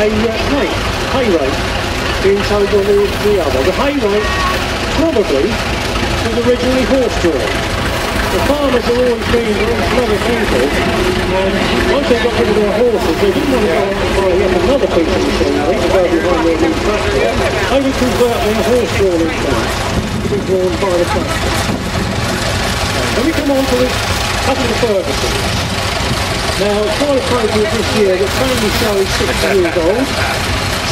a uh, rate, hay rate, being towed on the, the other. The hay rate probably was originally horse drawn. The farmers are always being very clever people, and once they got rid of their horses, they didn't want to go yet another piece of machinery to go behind their new tractor. They convert their horse-drawn instruments to be drawn by the tractor. Let me come on to this of Ferguson. Now, appropriate this year that family show is 60 years old,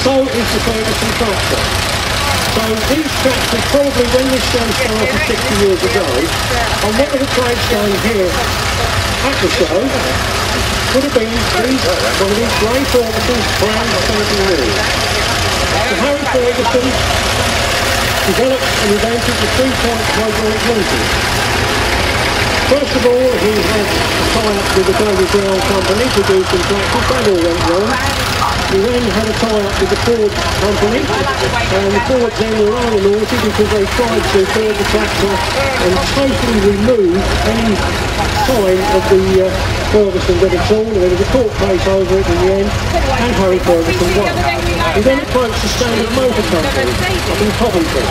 so is the Ferguson tractor. So these tractors probably, when this show started 60 years ago, one of the trade shows here at the show, would have been these, one of these grey Ferguson's brown stamping wheels. The Harry Ferguson developed and invented the three-point hydraulic motors. First of all, he had a tie-up with the David Brown Company to do some tractors. That all went wrong. He then had a tie-up with the Ford Company, and the Ford then were rather naughty because they tried to build the tractor and totally remove any sign of the uh, Ferguson that it's all. There was a court case over it in the end, and Harry Ferguson won. He then approached the Standard Motor Company up in Coventry,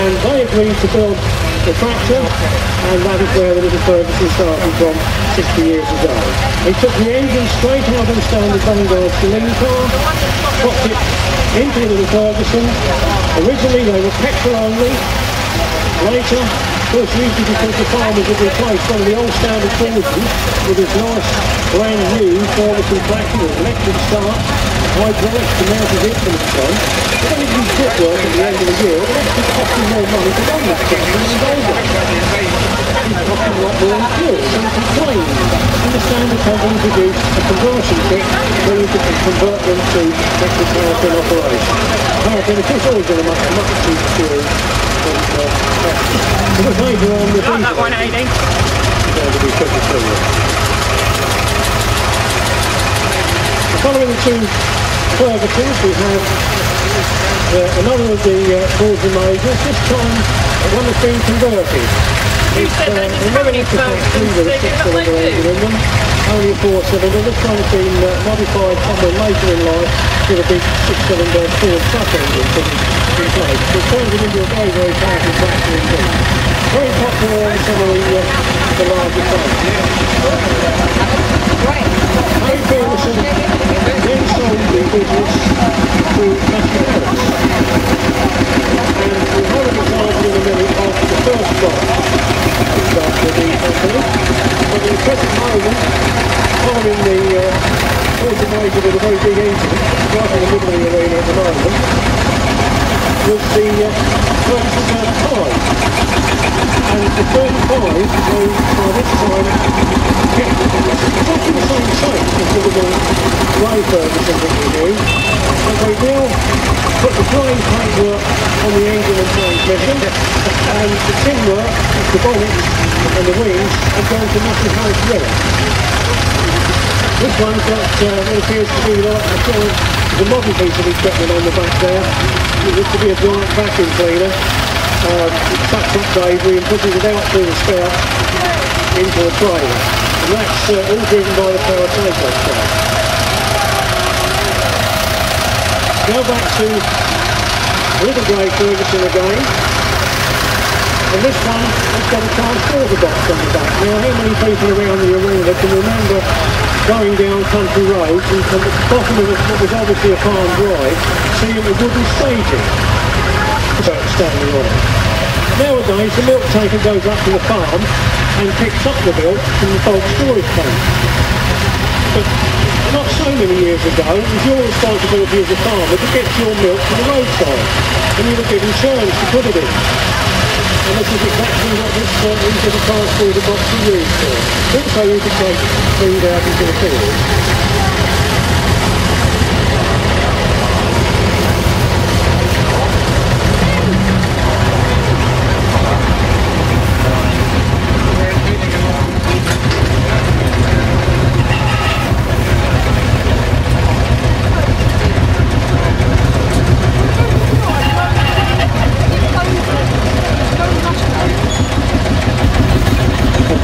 and they agreed to build the tractor, and that is where the little Ferguson started from 60 years ago. They took the engine straight out of the standard Vanguard saloon car, popped it into the little Ferguson. Originally they were petrol only. Later, of course, usually because the farmers had replaced one of the old standard Fords with this nice brand new Ferguson tractor with electric start, hydraulics to mount his instruments on. It only did good work at the end of the year, it actually cost more money to run this tractor than the old one. It cost him a lot more in fuel, so he complained. And the standard company produced a conversion kit where you could convert them to electric paraffin operation. Paraffin, of course, always been a much, much cheaper fuel the Like that diesel, 180. going to be 52. Following the two Fergusons, we have uh, another of the uh, Fordson Majors, this time one that's been converted. You said they didn't have any Fergusons, they did not like engine do. in them, only a four-cylinder. This one's been uh, modified somewhere later in life with a big six-cylinder Ford truck engine in place. It turns it into a very, very powerful tractor indeed. Very popular on some of the, uh, the larger trucks. Harry Ferguson then sold the business to Massey Harris. And we a example in a minute after the first crop after the company. But at the present moment, following the uh, automated with a very big engine, right in the middle of the arena at the moment, was the uh, Ferguson 5. And the 35 was by this time exactly the same shape as the little grey Ferguson that we knew. And they now put the drying paintwork on the engine and transmission, and the tin work, the bonnet and the wings have gone to Massey Harris Relic. This one's got uh, what appears to be like a giant, the modern piece of equipment on the back there. It looks to be a giant vacuum cleaner. Um, Davey and pushes it out through the spout into a trailer. And that's uh, all driven by the power takeoff truck. Go back to Little Grey Ferguson again. And this one has got a transporter box on the back. Now how many people around the arena can remember going down country roads and from the bottom of what was obviously a farm drive, seeing a wooden staging standing on. Nowadays the milk taker goes up to the farm and picks up the milk from the bulk storage tank. But not so many years ago, it was your responsibility as a farmer to get your milk from the roadside. And you were given churns to put it in. And this is exactly what this uh, into the transporter box is used for. Also you can take food out into the field.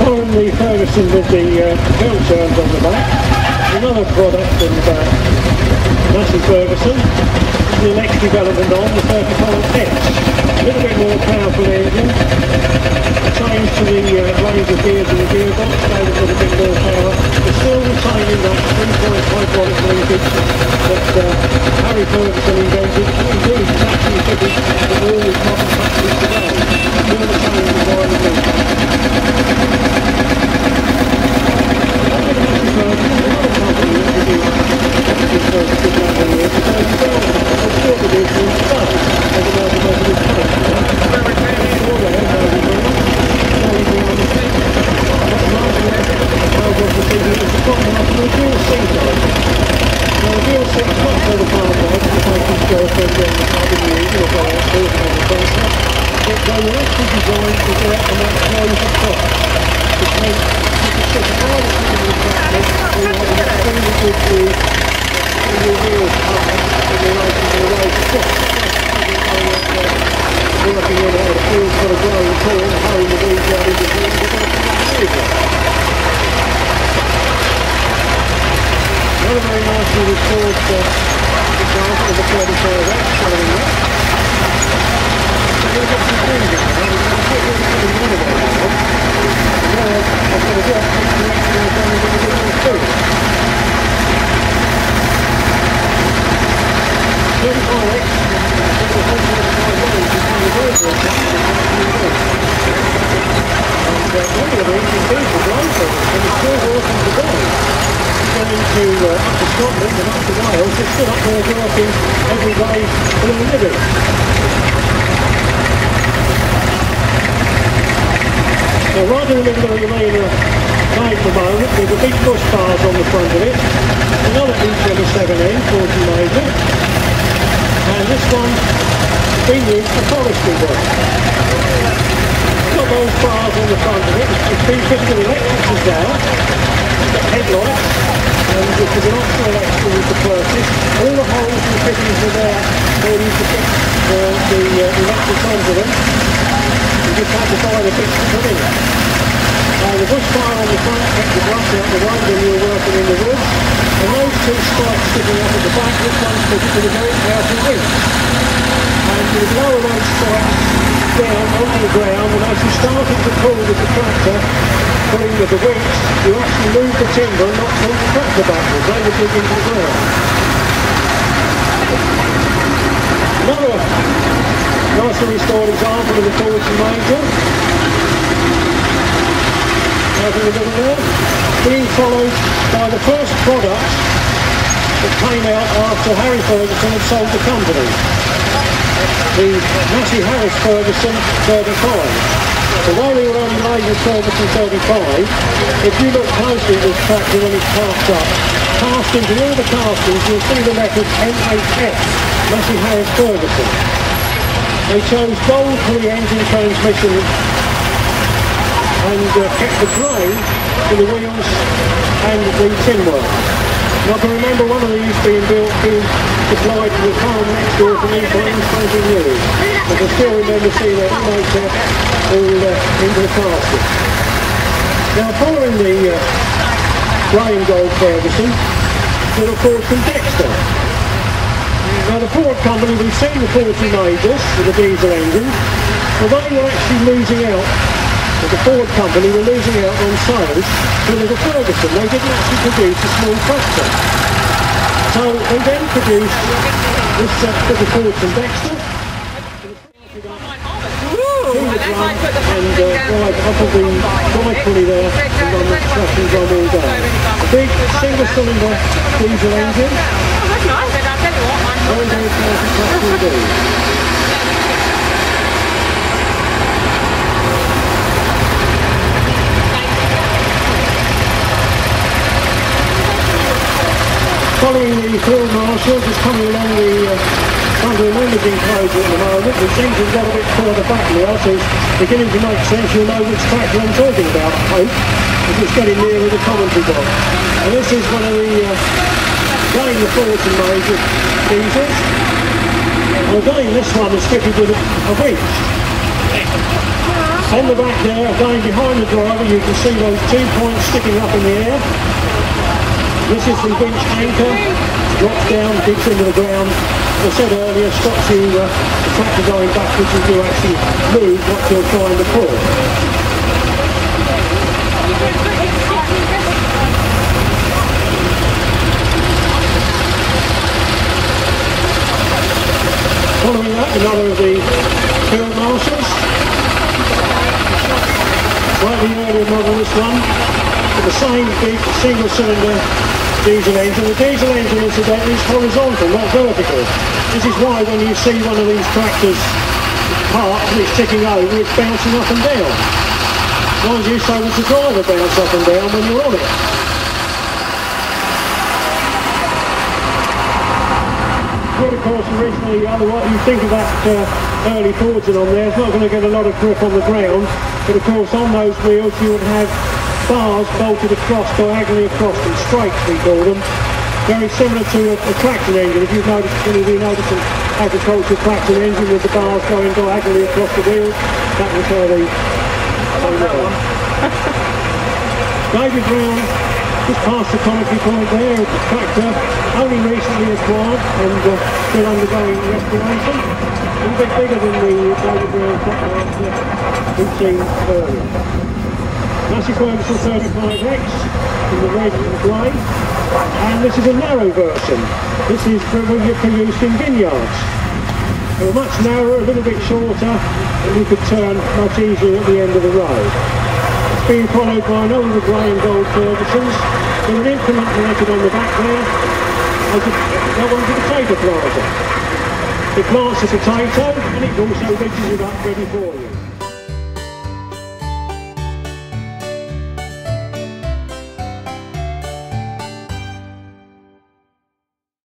Following the with the uh, belt turns on the back, another product and uh, Massey Ferguson. The next development on the 35 X. A little bit more powerful engine. Change to the uh, range of gears in the gearbox, gave a little bit more power. But still retaining that three-point hydraulic linkage that uh, Harry Ferguson invented. It's actually fitted all his modern factories today. Still the same design and link. Another very nicely restored uh, example of the 35 showing that. So we've got some things in there. We've got a bit of a one of those now. Now I've got to work on the actual going a little bit more through. 35 X, the whole 35 ways is kind of over it. And uh, many of these indeed were grown for us, and it's still working today uh, up to Scotland and up to Wales, they're still up there working every day for their living. Now right in the middle of the main uh, line at the moment, there's a big push bars on the front of it, another E27N, Fordson Major, and this one been used for forestry work. Got those bars on the front of it, it's been fitted with electrics as well, headlights, and which is an optional extra you could purchase. All the holes and the fittings are there where you could get uh, the uh, electrics onto them. You just have to buy the bits to put in. Uh, the bush fire on the front kept the brush out the road when you were working in the woods. And those two spikes sticking up at the back, this one's fitted with a very powerful winch. And would lower those spikes down onto the ground and as you started to pull with the tractor, pulling with the winch, you actually move the timber and not pull the tractor backwards. Would dig into the ground. Another nicely restored example of the Fordson Major. Middle there. Being followed by the first product that came out after Harry Ferguson had sold the company. The Massey Harris Ferguson 35. Although we were made with Ferguson 35, if you look closely at this tractor when it's parked up, castings in all the castings, you'll see the letters MHF, Massey Harris Ferguson. They chose gold for the engine transmission and uh, kept the grey for the wheels and the tin work. And I can remember one of these being built, being supplied to the farm next door to me brand spanking new. I can still remember seeing that motor all uh, into the casket. Now following the uh, gold Ferguson, there of course Fordson Dexter. Now the Ford company, we've seen the Fordson majors with the diesel engines, well they were actually losing out the Ford company were losing out on sales to the Ferguson. They didn't actually produce a small tractor. So they then produced this uh, for the Ford from Dexter. He would run and uh, up of the pulley there and run that traction drum all day. A big single cylinder diesel engine, very very powerful tractor indeed. Following the field marshals is coming along the uh, under an imaging closure at the moment. The engine's got a bit further back now, so it's beginning to make sense. You'll know which tractor I'm talking about, I hope, it's getting nearer the commentary box. And this is one of the, uh, the Fordson major diesels. And again, this one is fitted with a, winch. On the back there, again behind the driver, you can see those two points sticking up in the air. This is the winch anchor drops down, digs into the ground. As I said earlier, stops you, uh, the tractor going backwards as you actually move what you're trying to pull. Following that, another of the field marshals. Slightly earlier model this one, with the same big single cylinder diesel engine. The diesel engine incidentally is horizontal, not vertical. This is why when you see one of these tractors parked and it's ticking over, it's bouncing up and down. Mind you, so does the driver bounce up and down when you're on it. Well, of course, originally, otherwise, you think of that uh, early Fordson on there, it's not going to get a lot of grip on the ground, but of course on those wheels you would have bars bolted across, diagonally across them, straights we call them, very similar to a, a traction engine. If you've noticed, any of you noticed an agricultural traction engine with the bars going diagonally across the wheels, that was how they... David Brown just past the commentary point there, the tractor only recently acquired and uh, still undergoing restoration. A bit bigger than the David Brown tractor we've seen earlier. Ferguson 35X in the red and grey. And this is a narrow version. This is produced in vineyards. They were much narrower, a little bit shorter, and you could turn much easier at the end of the road. It's being followed by of the grey and gold Fergusons with an implement mounted on the back there as a, that one's a potato planter. It plants a potato and it also ridges it up ready for you.